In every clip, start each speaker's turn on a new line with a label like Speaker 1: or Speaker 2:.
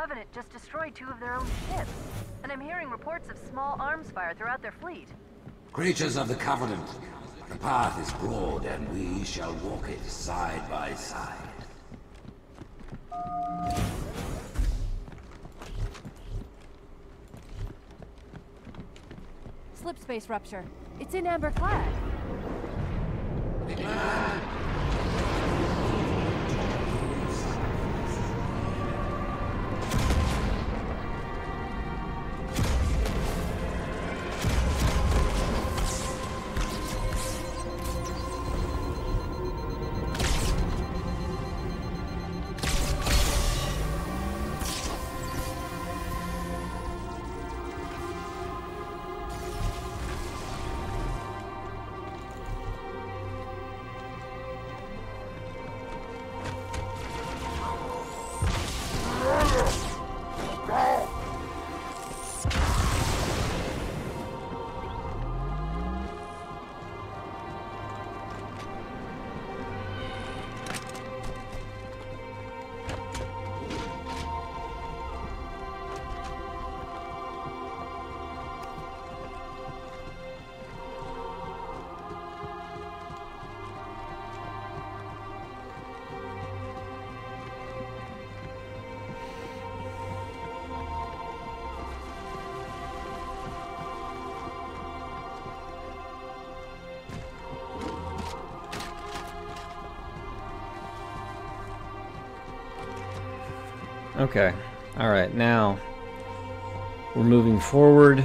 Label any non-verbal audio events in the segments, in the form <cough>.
Speaker 1: Covenant just destroyed two of their own ships. And I'm hearing reports of small arms fire throughout their fleet.
Speaker 2: Creatures of the Covenant, the path is broad and we shall walk it side by side.
Speaker 1: Slip space rupture. It's in Amber Clad.
Speaker 3: Okay. Alright, now we're moving forward.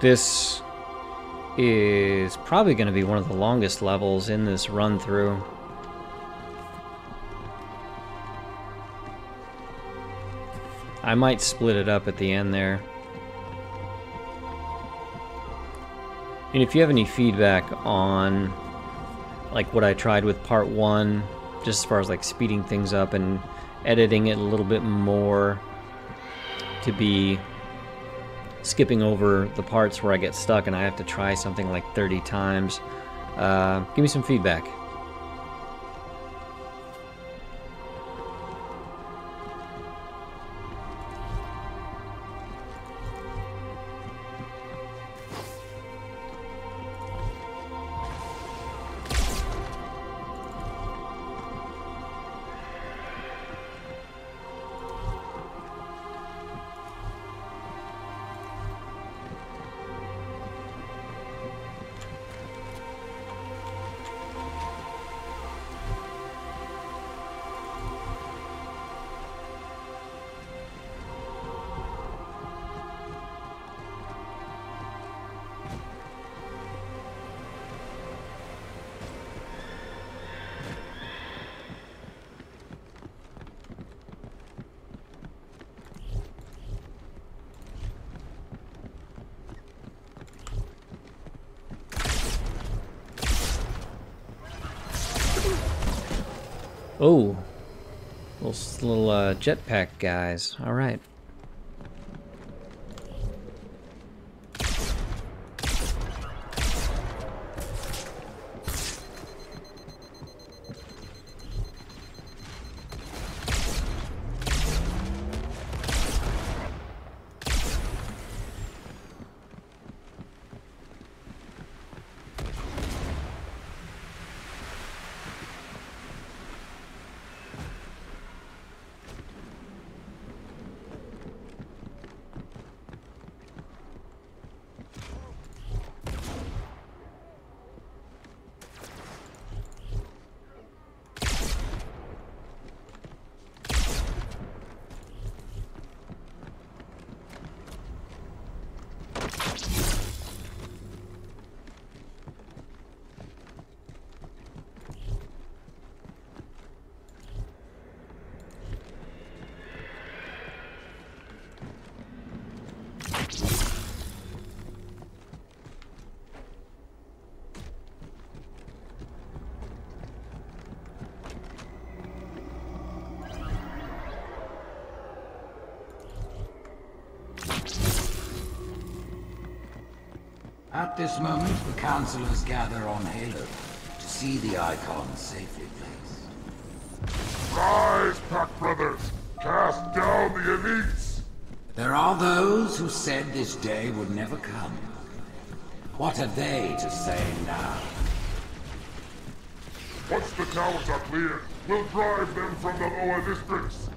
Speaker 3: This is probably going to be one of the longest levels in this run through. I might split it up at the end there. And if you have any feedback on like what I tried with part one, just as far as like speeding things up and editing it a little bit more to be skipping over the parts where I get stuck and I have to try something like 30 times. Uh, give me some feedback. Oh, little, little uh, jetpack guys. All right.
Speaker 2: At this moment, the councillors gather on Halo to see the icon safely placed.
Speaker 4: Rise, Pack Brothers! Cast down the elites!
Speaker 2: There are those who said this day would never come. What have they to say now?
Speaker 4: Once the towers are cleared, we'll drive them from the lower districts.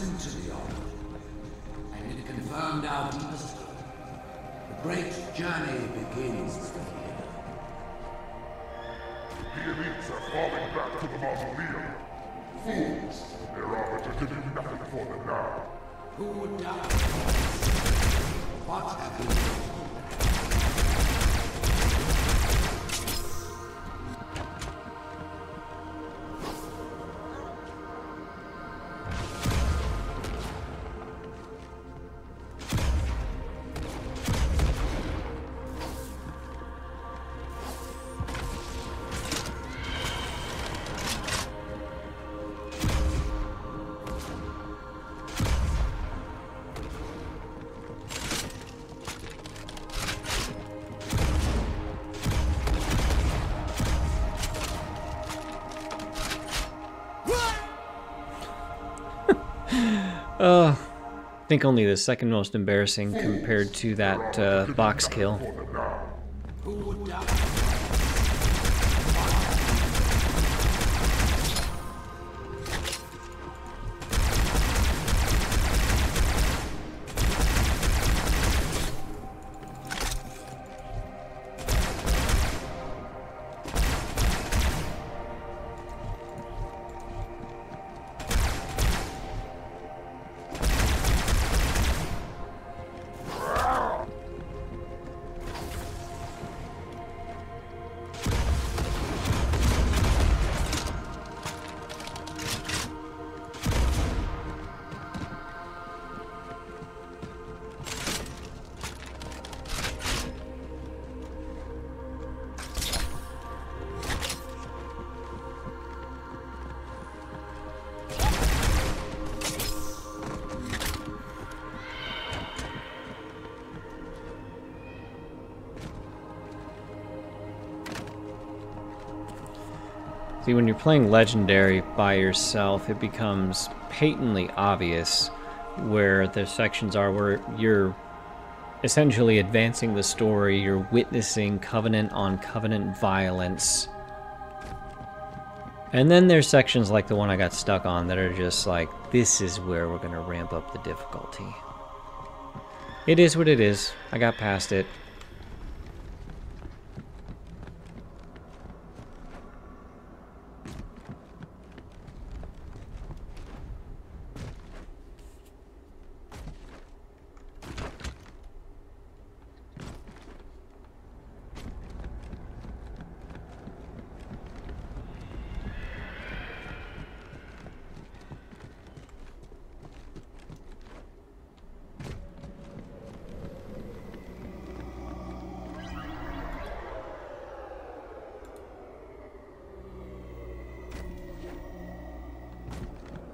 Speaker 2: The Oracle, and it confirmed our deepest hope. The great journey begins
Speaker 3: think only the second most embarrassing compared to that uh, box kill. See, when you're playing Legendary by yourself, it becomes patently obvious where the sections are where you're essentially advancing the story, you're witnessing Covenant on Covenant violence. And then there's sections like the one I got stuck on that are just like, this is where we're going to ramp up the difficulty. It is what it is. I got past it.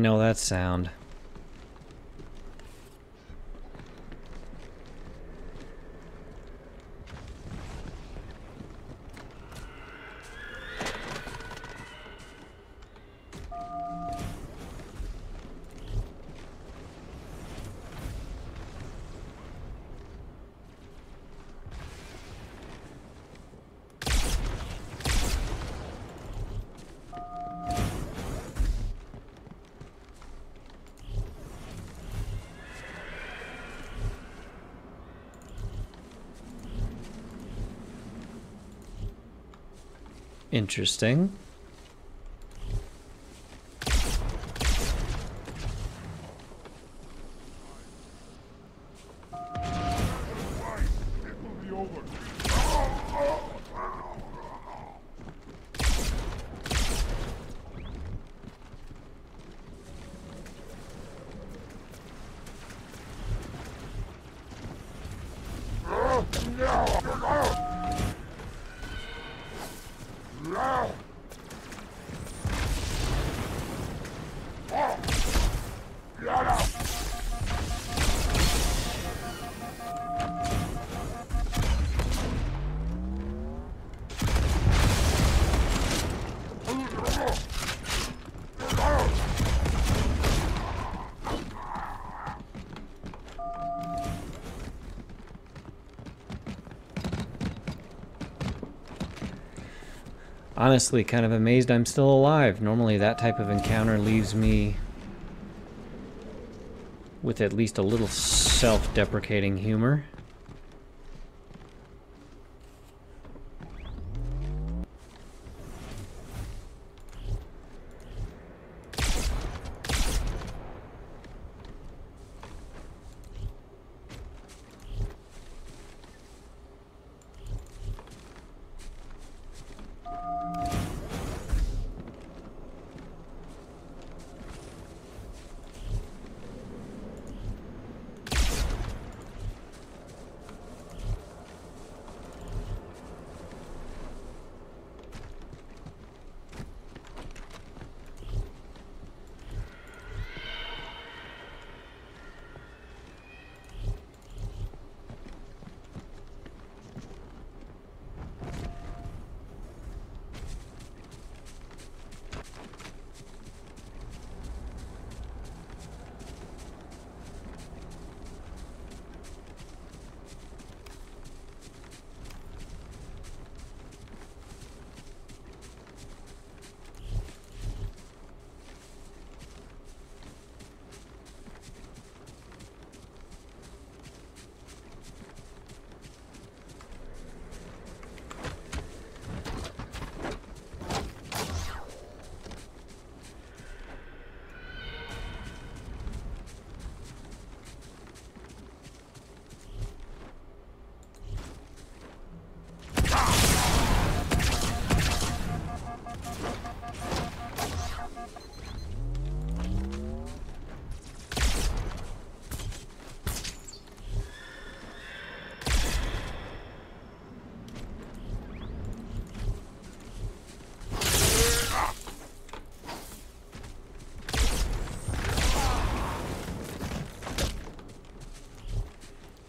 Speaker 3: I know that sound. Interesting. Honestly, kind of amazed I'm still alive. Normally that type of encounter leaves me with at least a little self-deprecating humor.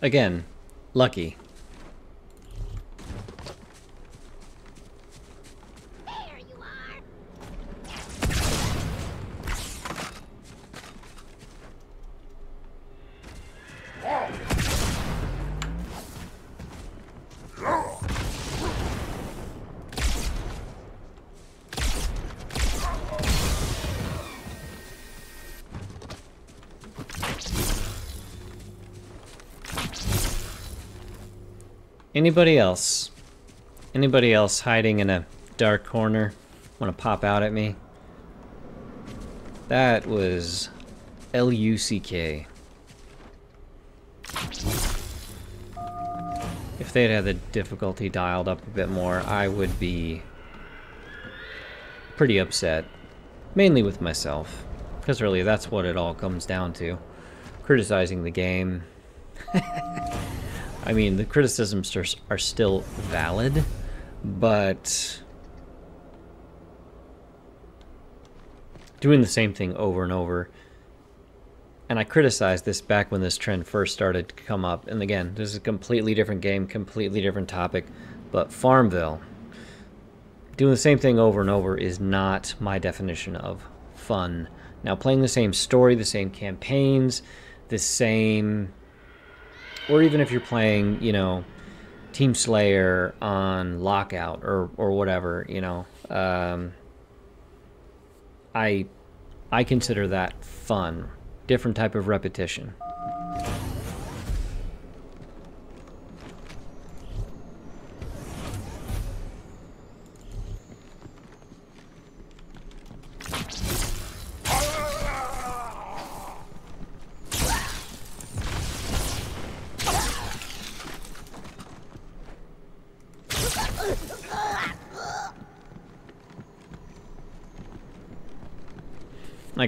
Speaker 3: Again, lucky. Anybody else? Anybody else hiding in a dark corner want to pop out at me? That was L-U-C-K. If they'd had the difficulty dialed up a bit more, I would be pretty upset. Mainly with myself. Because really, that's what it all comes down to. Criticizing the game. <laughs> I mean, the criticisms are, are still valid, but doing the same thing over and over. And I criticized this back when this trend first started to come up. And again, this is a completely different game, completely different topic. But Farmville, doing the same thing over and over is not my definition of fun. Now, playing the same story, the same campaigns, the same. Or even if you're playing, you know, Team Slayer on Lockout or, or whatever, you know. Um, I I consider that fun. Different type of repetition.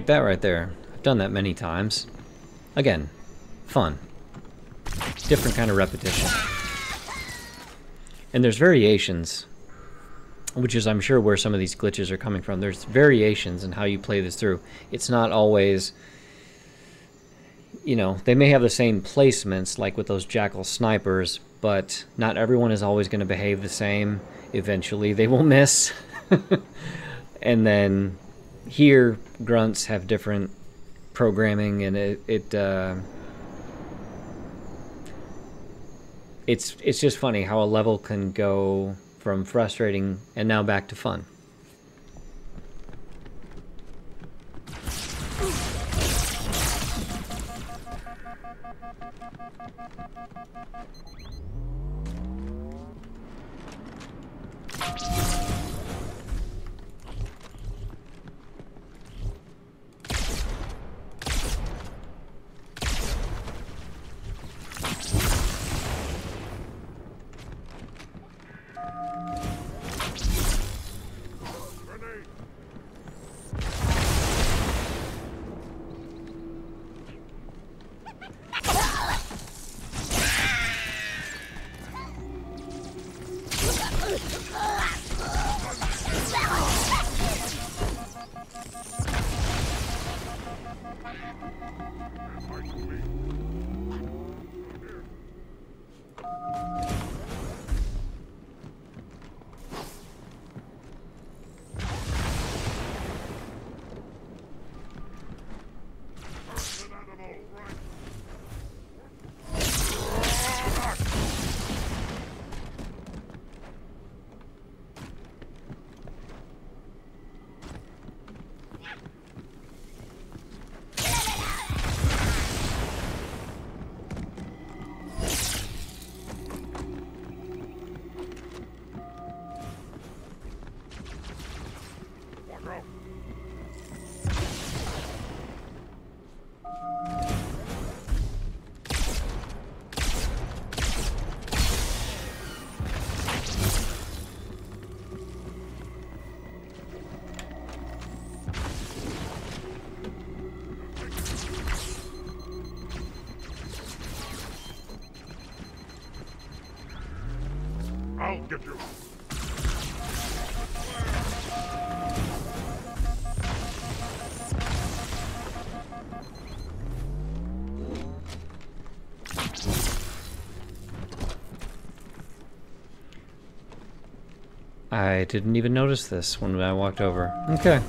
Speaker 3: Like that right there. I've done that many times. Again, fun. Different kind of repetition. And there's variations, which is I'm sure where some of these glitches are coming from. There's variations in how you play this through. It's not always you know, they may have the same placements like with those jackal snipers, but not everyone is always going to behave the same. Eventually they will <laughs> miss. and then here grunts have different programming and it, it uh, it's it's just funny how a level can go from frustrating and now back to fun.
Speaker 4: I'll get you.
Speaker 3: I didn't even notice this when I walked over. Okay.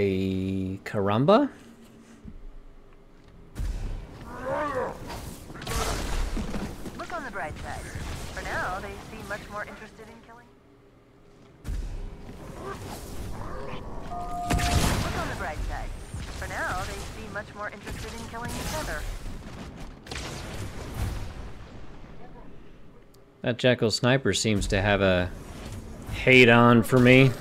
Speaker 3: I caramba.
Speaker 1: Look on the bright side. For now, they seem much more interested in killing. Look on the bright side. For now, they seem much more interested in killing each other.
Speaker 3: That Jackal sniper seems to have a hate on for me.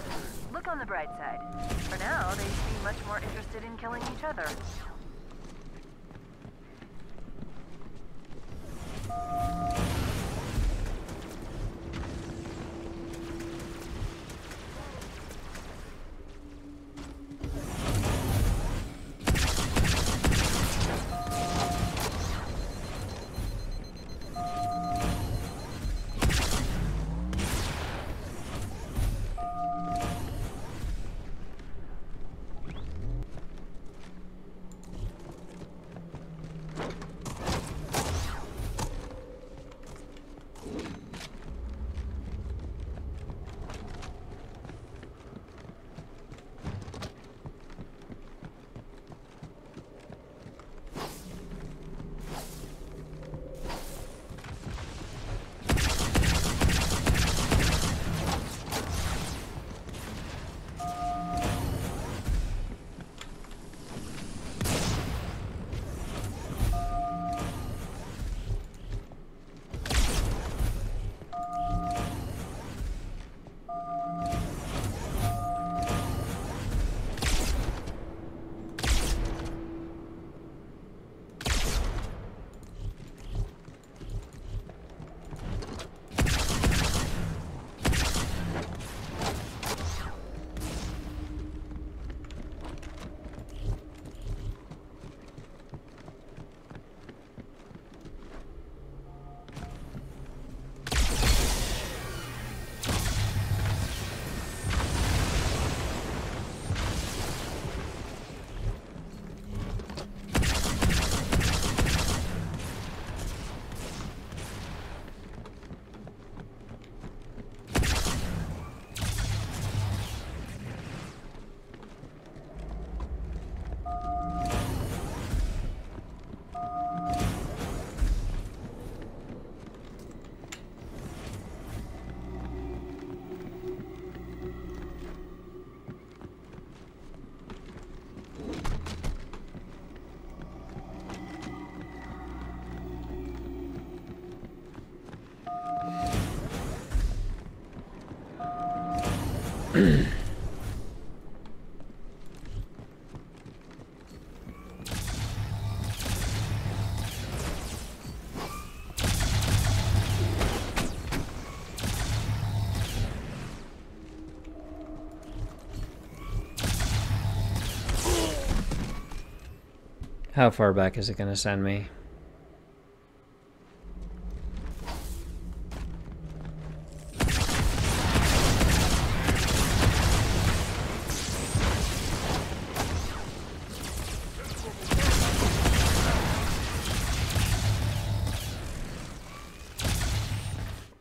Speaker 3: How far back is it going to send me?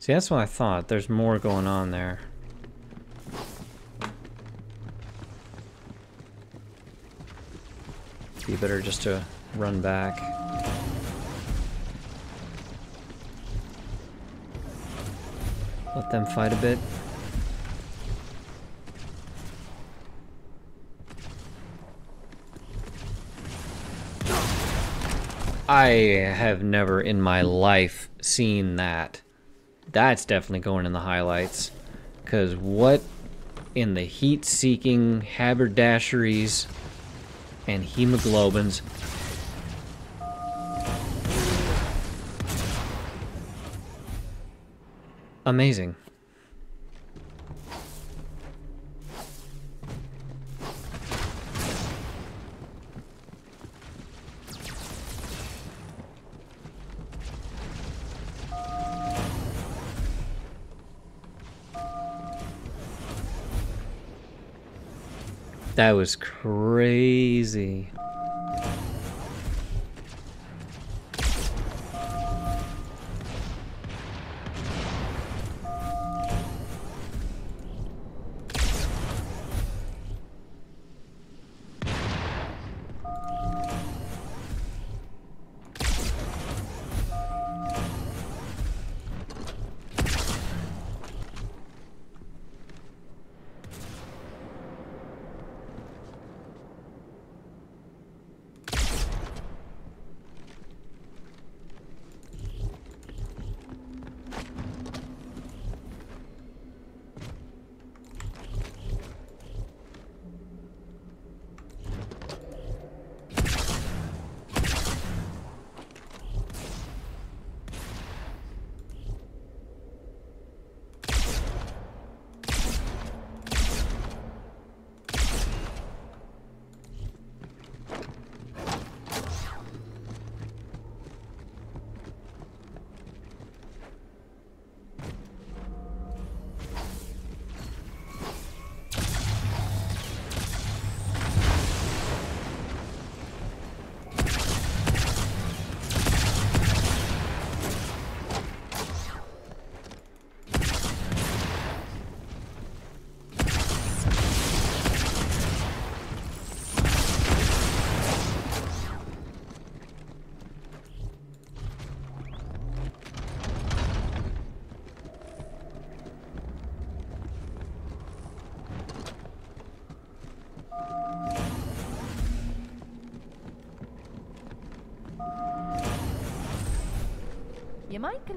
Speaker 3: See, that's what I thought. There's more going on there. Be better just to run back. Let them fight a bit. I have never in my life seen that. That's definitely going in the highlights. Because what in the heat-seeking haberdasheries and hemoglobins amazing. That was crazy.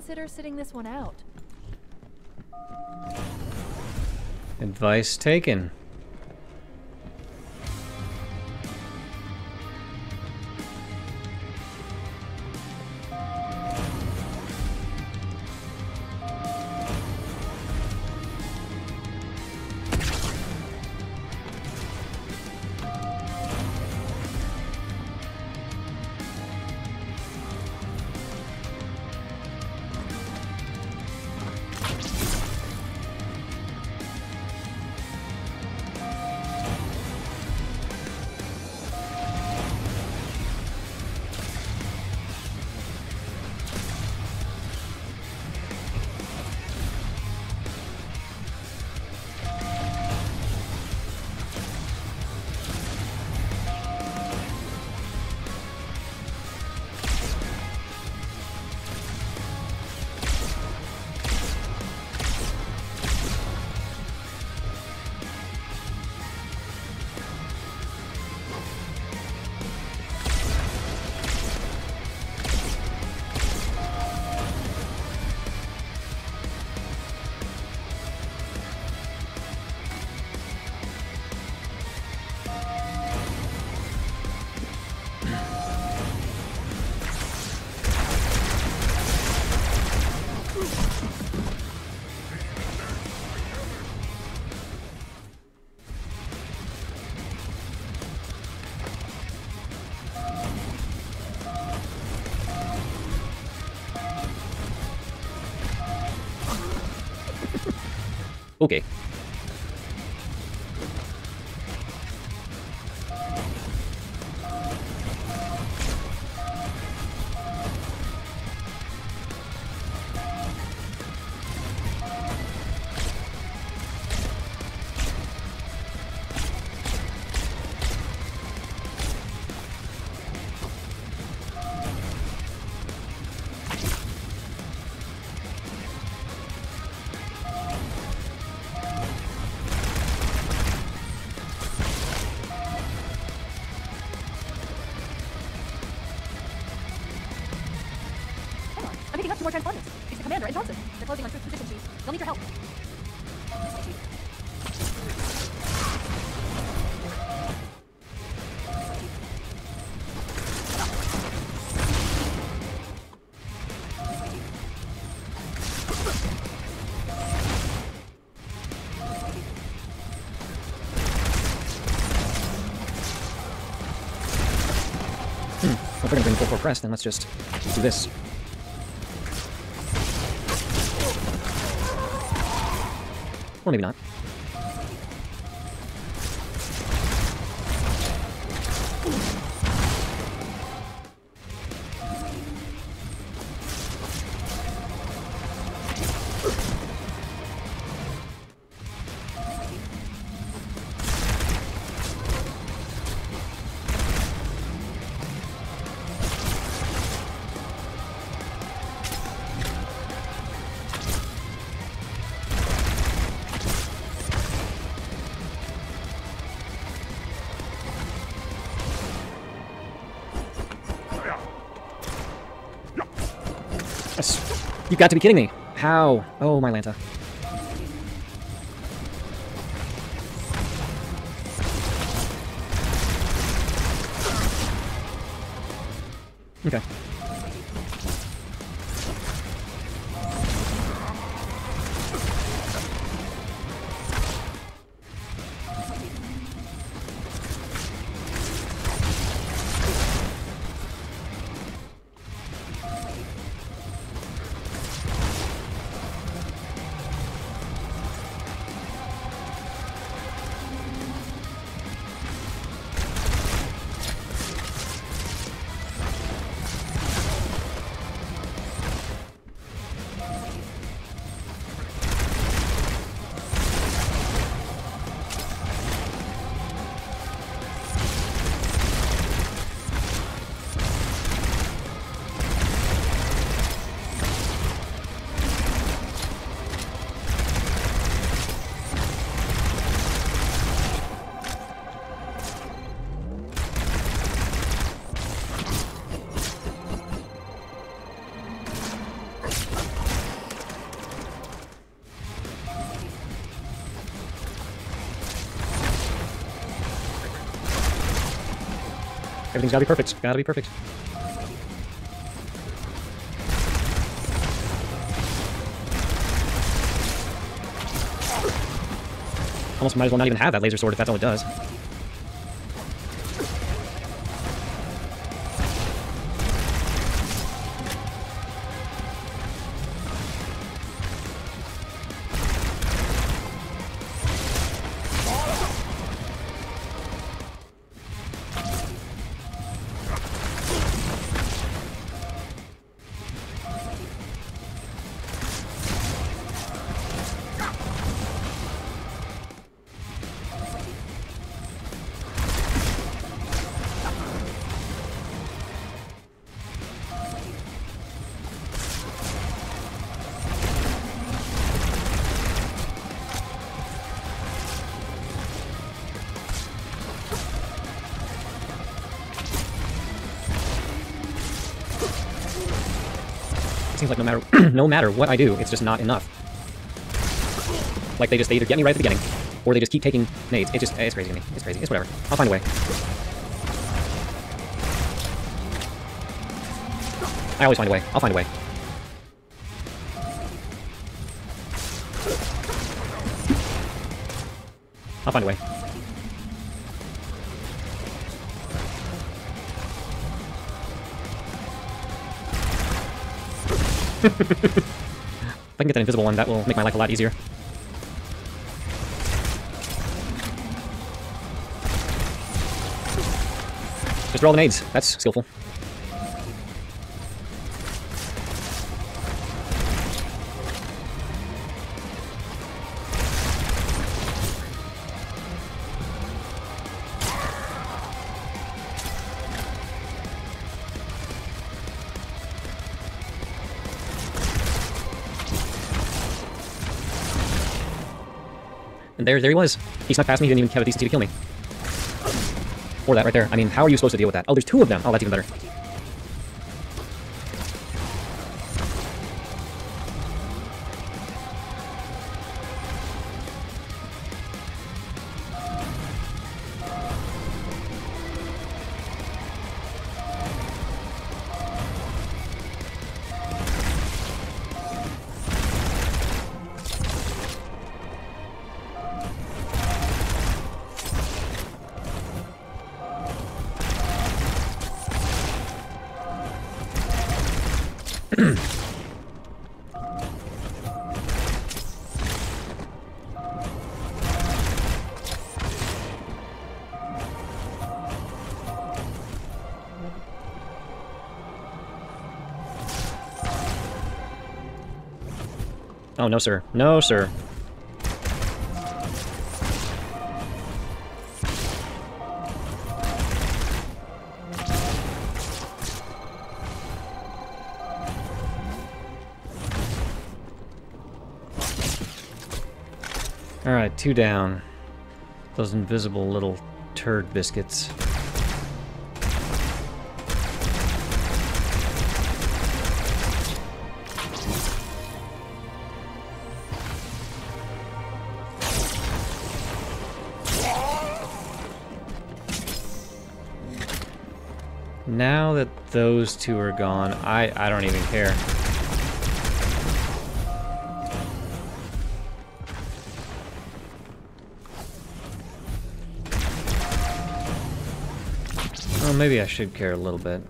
Speaker 1: Consider sitting this one out.
Speaker 3: Advice taken.
Speaker 1: Commander and Johnson. They're closing on Truth's position, Chief. They'll need your help. Hmm.
Speaker 3: If we're gonna bring full court press, then let's just do this. Maybe not. Got to be kidding me. How? Oh, my Lanta. Everything's gotta be perfect. Gotta be perfect. Almost might as well not even have that laser sword if that's all it does. Seems like no matter <clears throat> no matter what I do, it's just not enough. Like they just they either get me right at the beginning, or they just keep taking nades. It just it's crazy to me. It's crazy. It's whatever. I'll find a way. I always find a way. I'll find a way. I'll find a way. if I can get that invisible one, that will make my life a lot easier. Just roll the nades. That's skillful. And there, there he was. He snuck past me, he didn't even have a decency to kill me. Or that right there. I mean, how are you supposed to deal with that? Oh, there's two of them. Oh, that's even better. Oh, no, sir. No, sir. Alright, two down. Those invisible little turd biscuits. Now that those two are gone, I, I don't even care. Well, maybe I should care a little bit.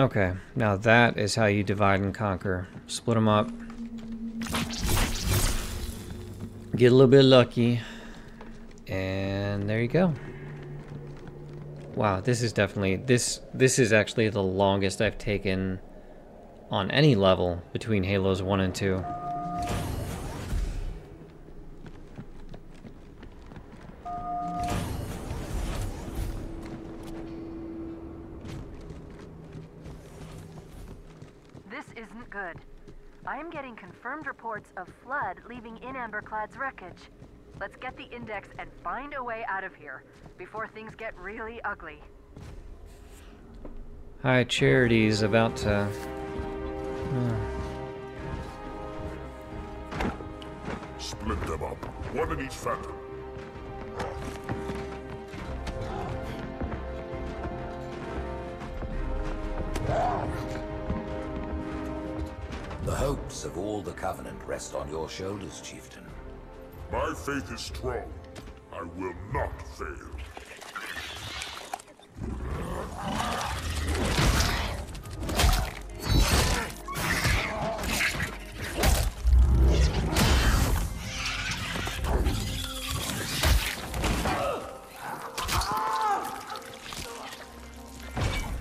Speaker 3: Okay, now that is how you divide and conquer. Split them up. Get a little bit lucky. And there you go. Wow, this is definitely this this is actually the longest I've taken on any level between Halos 1 and 2.
Speaker 1: Amber Clad's wreckage. Let's get the index and find a way out of here before things get really ugly.
Speaker 3: High Charity's about to...
Speaker 4: Split them up. One in each phantom.
Speaker 2: The hopes of all the Covenant rest on your shoulders, Chieftain.
Speaker 4: My faith is strong. I will not fail.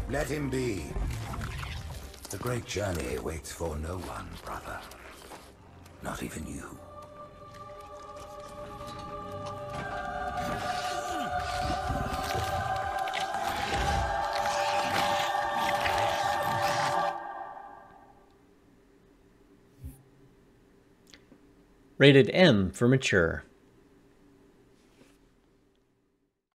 Speaker 2: Let him be. The great journey waits for no one, brother. Not even you.
Speaker 3: Rated M for mature.